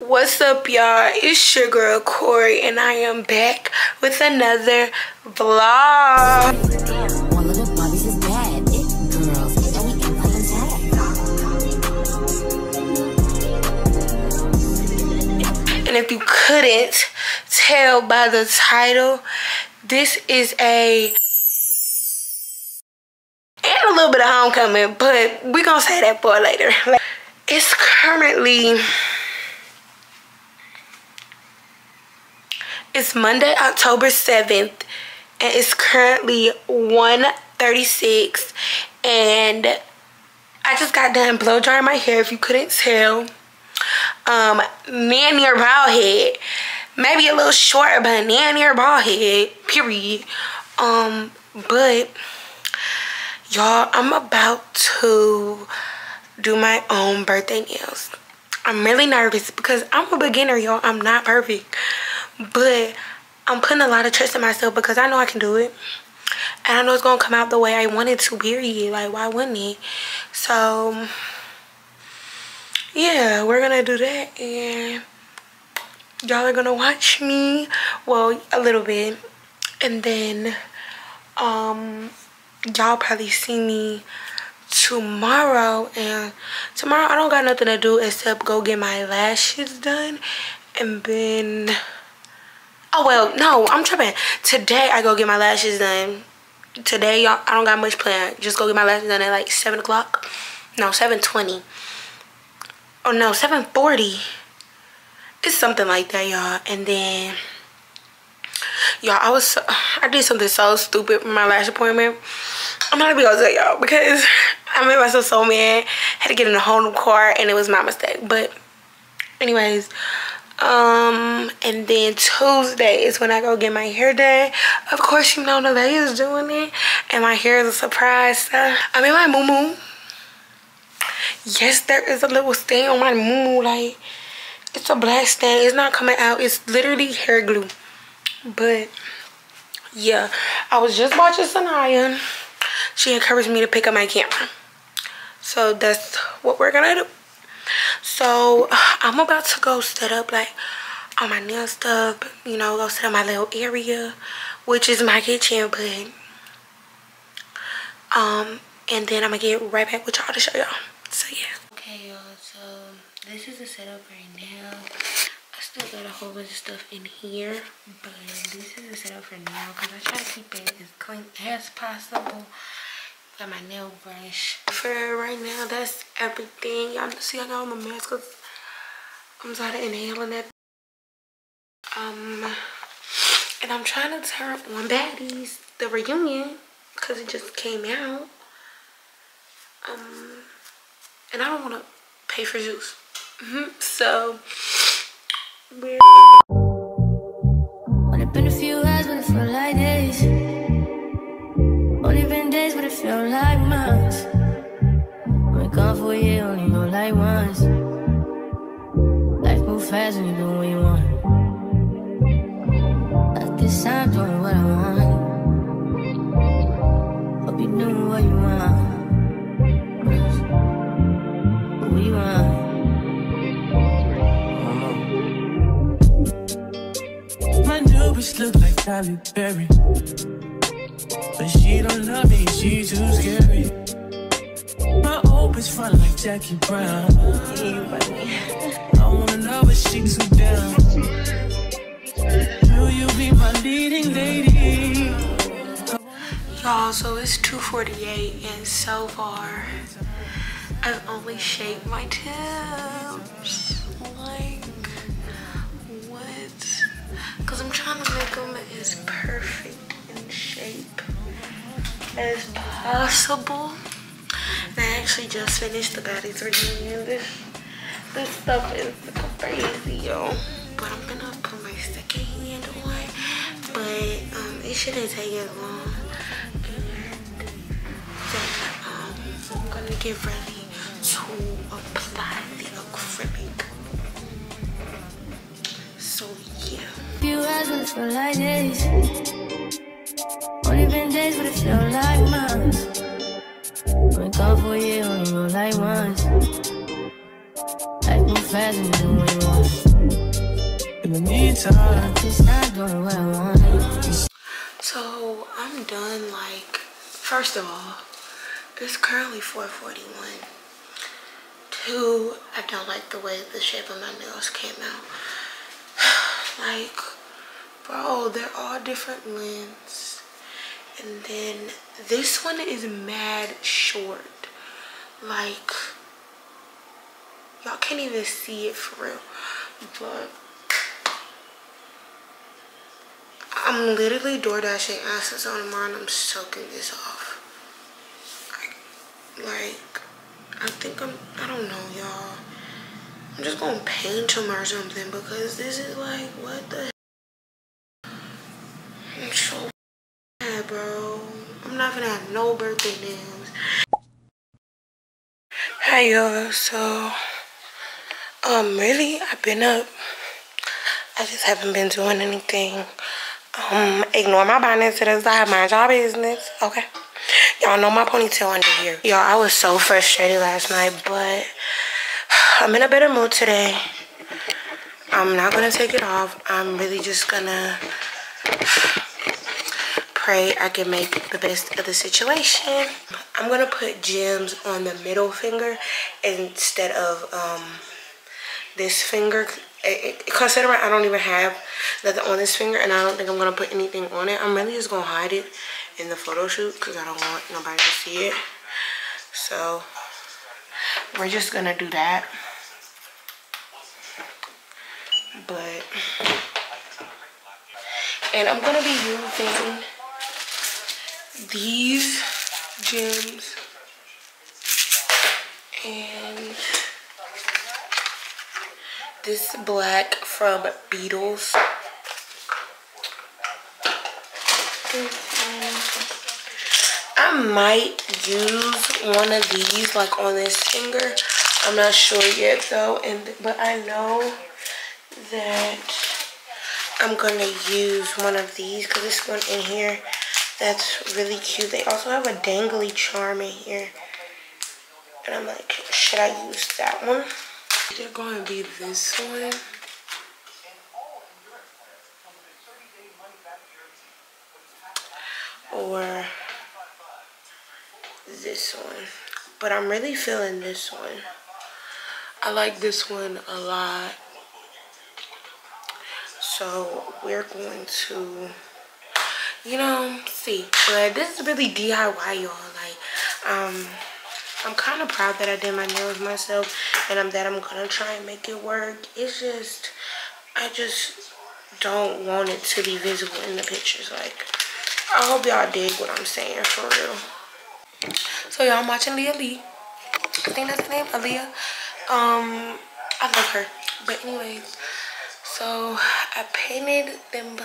What's up, y'all? It's your girl Cori, and I am back with another vlog. And if you couldn't tell by the title, this is a and a little bit of homecoming, but we're gonna say that for later. It's currently It's Monday, October 7th, and it's currently 1.36, and I just got done blow drying my hair, if you couldn't tell. Um, man near bald head. Maybe a little short, but man near bald head, period. Um, but, y'all, I'm about to do my own birthday nails. I'm really nervous because I'm a beginner, y'all. I'm not perfect. But I'm putting a lot of trust in myself because I know I can do it. And I know it's going to come out the way I want it to, period. Like, why wouldn't it? So, yeah, we're going to do that. And y'all are going to watch me. Well, a little bit. And then, um, y'all probably see me tomorrow and tomorrow I don't got nothing to do except go get my lashes done and then Oh, well, no, I'm tripping. Today, I go get my lashes done. Today, y'all, I don't got much plan. Just go get my lashes done at like 7 o'clock. No, 7.20. Oh, no, 7.40. It's something like that, y'all. And then, y'all, I was, I did something so stupid for my lash appointment. I'm not gonna tell y'all because I made myself so mad. Had to get in a whole new car and it was my mistake. But, anyways, um and then tuesday is when i go get my hair done. Of course you know lady is doing it and my hair is a surprise so i'm in my moo yes there is a little stain on my moo like it's a black stain. It's not coming out. It's literally hair glue. But yeah i was just watching sanaya. She encouraged me to pick up my camera. So that's what we're gonna do so i'm about to go set up like all my nail stuff you know go set up my little area which is my kitchen but um and then i'm gonna get right back with y'all to show y'all. So yeah. Okay y'all so this is the setup right now. I still got a whole bunch of stuff in here but this is the setup for now because i try to keep it as clean as possible got my nail brush. For right now that's everything. Y'all see i got on my mask because i'm tired of inhaling that um and i'm trying to turn on baddies the reunion because it just came out. Um and i don't want to pay for juice. Mm -hmm. so we're fast when you do what you want this time doing what I want. Hope you doing what you want. What you want. My new bitch look like Tyler Perry. But she don't love me, she too scary. My old bitch front like Jackie Brown. Wanna know she too down you be my leading lady? Y'all, so it's 2.48 and so far I've only shaped my tips. Like, what? Because I'm trying to make them as perfect in shape as possible. And I actually just finished the Baddies reunion. This, this stuff is crazy, yo. But I'm gonna put my second hand on. But um, it shouldn't take as long. And then um, I'm gonna get ready to apply the acrylic. So yeah. Few hours when it feel like days. Only been days, but it feel like months. Been gone for a year, only know like once. Life move fast and you do what you want. So I'm done like first of all, it's currently 441. Two, I don't like the way the shape of my nails came out. like, bro, they're all different lengths. And then this one is mad short. Like, y'all can't even see it for real. But I'm literally door dashing asses on tomorrow and I'm soaking this off. Like, I think I'm, I don't know, y'all. I'm just gonna paint them or something because this is like, what the I'm so bad, bro. I'm not gonna have no birthday nails. Hey, y'all. So, um, really, I've been up. I just haven't been doing anything. Um, ignore my bonnet to the side. Mind your business, okay? Y'all know my ponytail under here. Y'all, I was so frustrated last night, but I'm in a better mood today. I'm not gonna take it off. I'm really just gonna pray I can make the best of the situation. I'm gonna put gems on the middle finger instead of um, this finger. Eh, eh, Considering I don't even have nothing on this finger and I don't think I'm gonna put anything on it, I'm really just gonna hide it in the photo shoot because I don't want nobody to see it. So we're just gonna do that. But and I'm gonna be using these gems and this black from Beetles. I might use one of these like on this finger. I'm not sure yet though. And but I know that I'm gonna use one of these because this one in here that's really cute. They also have a dangly charm in here. And I'm like, should I use that one? They're going to be this one. Or this one. But I'm really feeling this one. I like this one a lot. So we're going to, you know, see. But this is really DIY, y'all. Like, um, I'm kind of proud that I did my nails myself. And I'm that I'm going to try and make it work. It's just, I just don't want it to be visible in the pictures. Like, I hope y'all dig what I'm saying for real. So y'all, I'm watching Leah Lee. I think that's the name, Aaliyah. Um, I love her. But anyways, so I painted them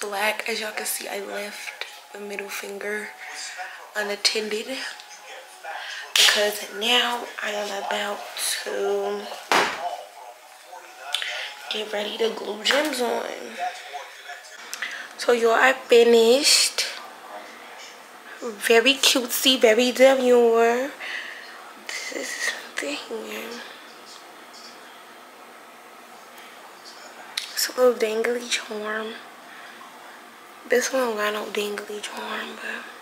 black. As y'all can see, I left the middle finger unattended because now I am about to get ready to glue gems on. So y'all, I finished. Very cutesy, very demure. This is the. It's a little dangly charm. This one got no dangly charm, but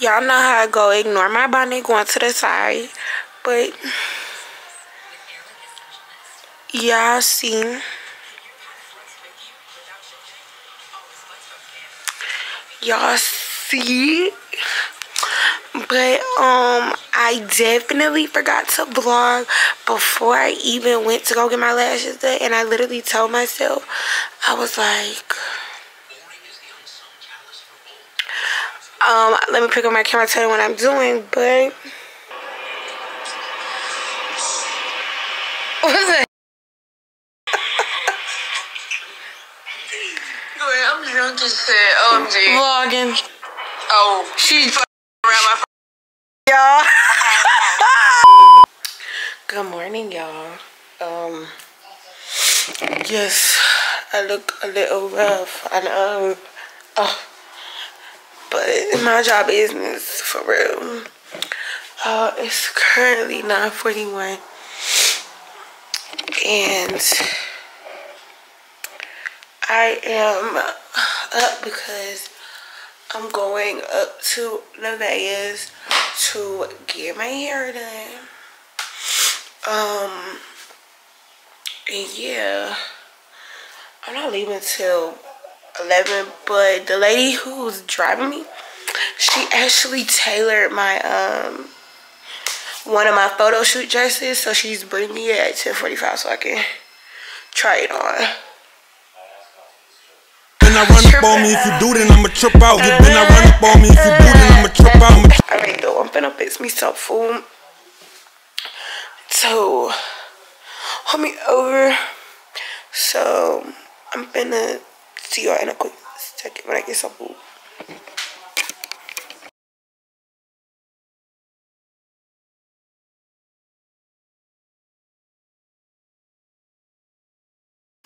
y'all know how I go. Ignore my bonnet going to the side. But y'all see y'all see but um i definitely forgot to vlog before i even went to go get my lashes done and i literally told myself i was like um let me pick up my camera tell you what i'm doing but What's that? I'm drunk as shit. OMG. Vlogging. Oh, She's around my y'all. Good morning, y'all. Um, yes, I look a little rough. I know. Oh, but my job business for real. y'all it's currently 9:41, and I am up because I'm going up to Nevaeh's to get my hair done. Um, and yeah, I'm not leaving till 11, but the lady who was driving me, she actually tailored my, um, one of my photo shoot dresses, so she's bringing me it at 10.45 so I can try it on. Then I run up on me if you do, then I'ma trip out. You been I run up on me if you do, then I'ma trip out. Alright though, I'm finna fix me some food. So, hold me over. So, I'm finna see y'all in a quick second when I get some food.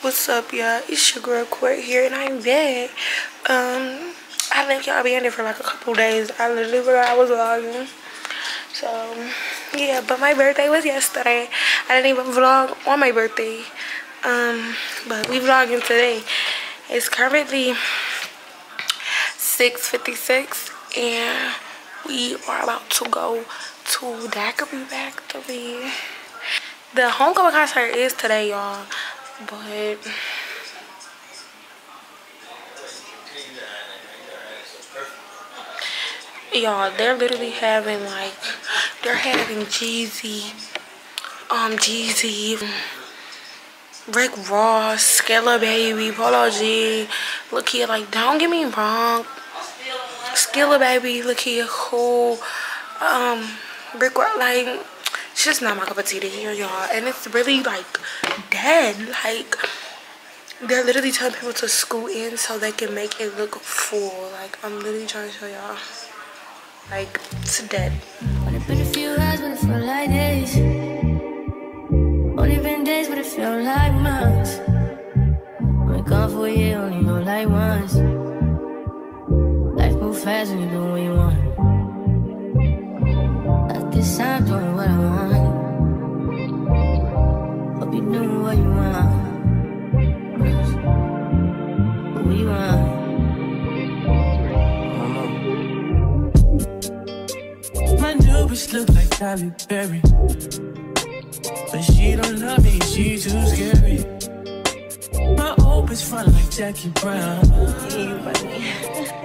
What's up, y'all? It's your girl Court here, and I'm back. Um, I think y'all been there for like a couple days. I literally forgot I was vlogging. So, yeah, but my birthday was yesterday. I didn't even vlog on my birthday. Um, but we vlogging today. It's currently 6.56, and we are about to go to Daiquiri Factory. The homecoming concert is today, y'all. But y'all, they're literally having like they're having Jeezy, um, Jeezy, Rick Ross, Skilla Baby, Polo G. Look here, like don't get me wrong, Skilla Baby, look here, cool. Um, Rick Ross, like it's just not my cup of tea to hear y'all. And it's really like dead. Like they're literally telling people to scoot in so they can make it look full. Like i'm literally trying to show y'all. Like it's dead felt like months. Been gone for year, only know like once. Life move fast when you do what you want. At this time, doing what I want. Hope you doing what you want. What you want? My new bitch look like Halle Berry. But she don't love me, she too scary. My old bitch front like Jackie Brown.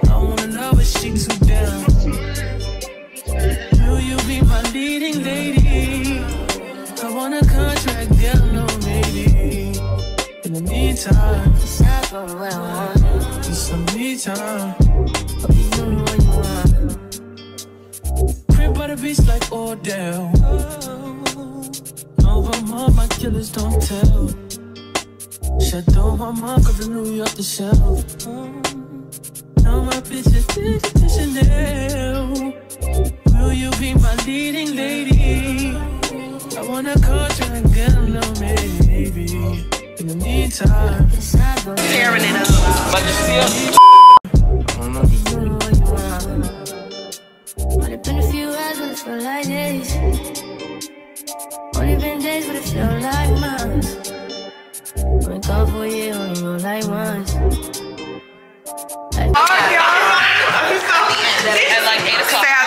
I wanna know if she too down. Will you be my leading lady? I want a contract, girl, no maybe. In the meantime, just some me time. Hope you doing what want. Crib by the like Odell. Over my, my killers don't tell. Chateau Mama, go to New York to shelf. Mm. Now my bitch is addicted to Chanel. Will you be my leading lady? I wanna contract, girl, no maybe. In the meantime, It's not doing Tearing it up. but you still. Hope you doing what you want. Only been a few hours, but it felt like days. Only been days, but it felt like months. Been gone for a year, only know like once. Like, At like 8 o'clock.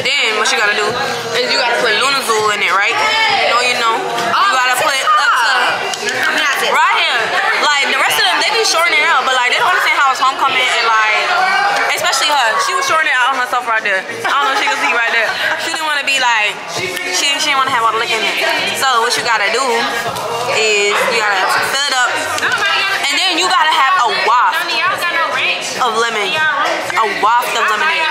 Then what you gotta do is you gotta put Lunazul in it, right? You know, you know. You gotta put up to right here. Like the rest of them, they be shortening out, but like they don't understand how it's homecoming and like, especially her. She was shortening out on herself right there. I don't know if she can see right there. She didn't want to be like, she she didn't want to have all the lick in it. So what you gotta do is you gotta fill it up, and then you gotta have a waft of lemon, a waft of lemonade.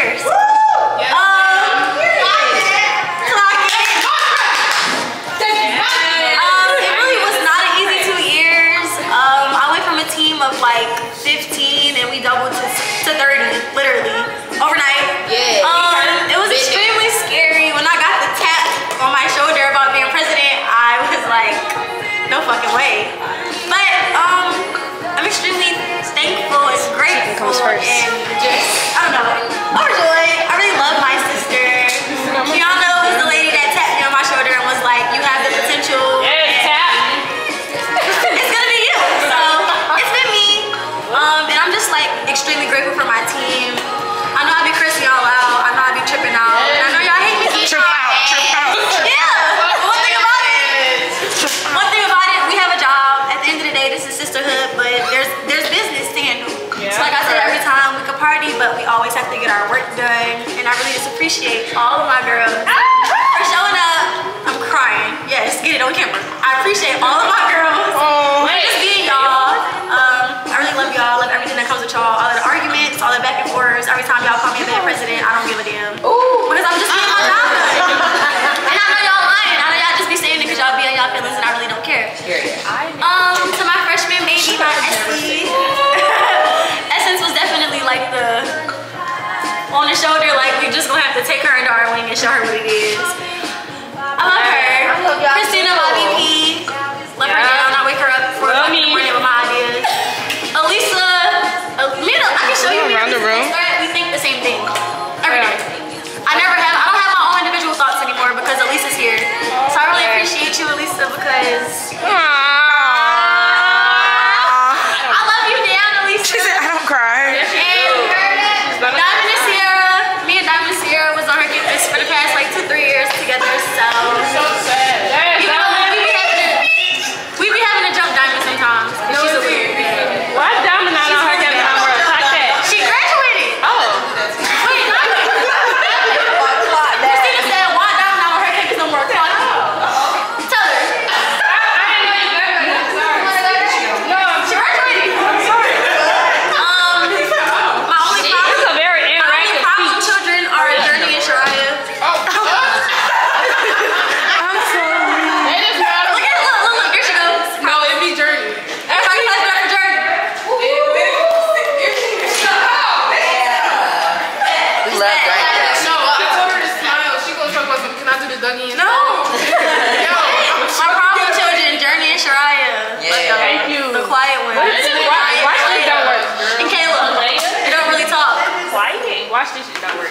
Cheers!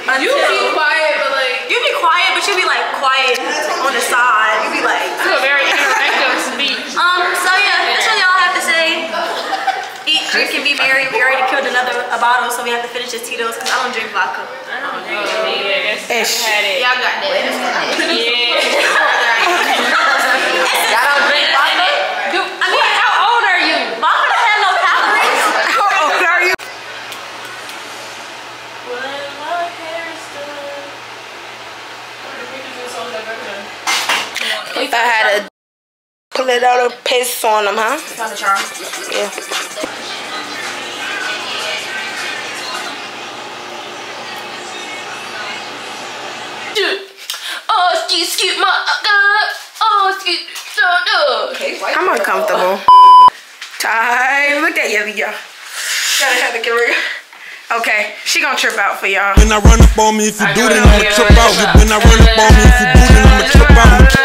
Until you be quiet, but like you be quiet, but you be like quiet on the side. You be like you a very interactive speech. Um. So yeah, that's y'all have to say. Eat, drink, and be merry. We already killed another a bottle, so we have to finish the Tito's because I don't drink vodka. I don't drink oh, yeah, Ish. Y'all got that. Yeah. Y'all don't drink vodka. I mean, that on them, huh? Yeah. I'm uncomfortable. Ty, Look at you, y'all. Gotta have Okay, she gonna trip out for y'all. When I run up on me, if you do, then I'ma trip out. When I run up on me, if you do, then I'ma trip out.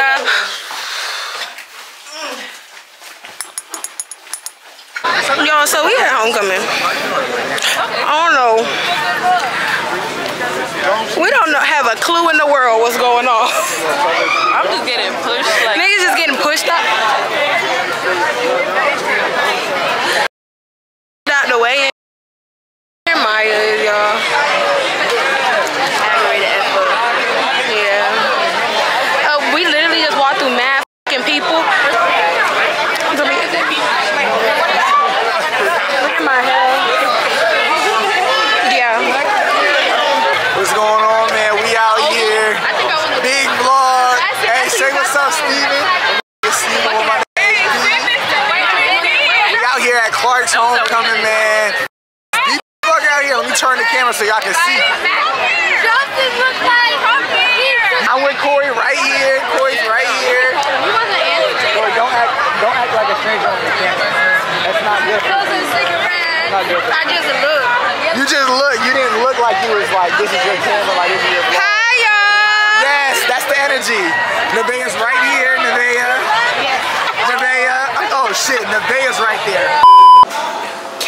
Y'all, so we had homecoming. I don't know. We don't know, have a clue in the world what's going on. I'm just getting pushed like Niggas just getting pushed up. Out the way. Here Maya is, y'all. Yeah. Uh, we literally just walked through mad fucking people. Look at my hair. Yeah. What's going on, man? We out here. Big vlog. Hey, say what's up, Steven. It's Steven with my We out here at Clark's homecoming, man. These fuck out here. Let me turn the camera so y'all can see. Justin looks like I'm with Cori right here. Cori's right here. Cori, don't act, don't act like a stranger on the camera. That's not good. Not good. I just look. You just look. You didn't look like you was like this is your camera, like this is your vlog. Hi, y'all. Yes, that's the energy. Nevaeh's right here, Nevaeh. Nevaeh. Oh shit, Nevaeh's right there.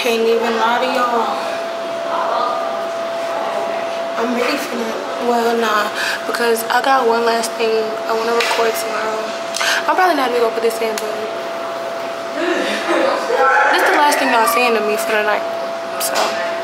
Can't even lie to y'all. I'm for that. Well, nah, because I got one last thing I want to record tomorrow. I'm probably not even gonna put this in, but this is the last thing y'all saying to me for the night. So.